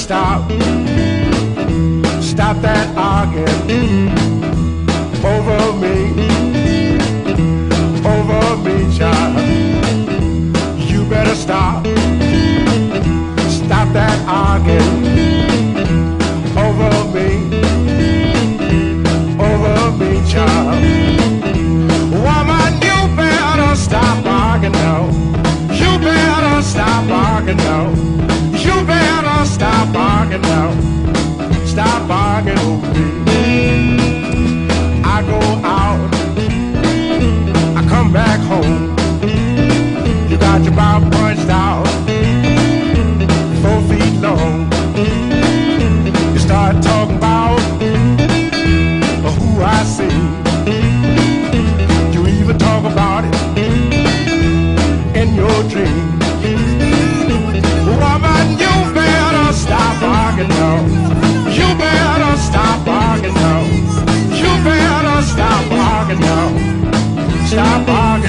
stop. Stop that argument. barking now. Stop barking over me. I go out. I come back home. You got your mouth punched out. Four feet long. You start talking about uh, who I see. You even talk about it in your dreams.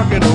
talking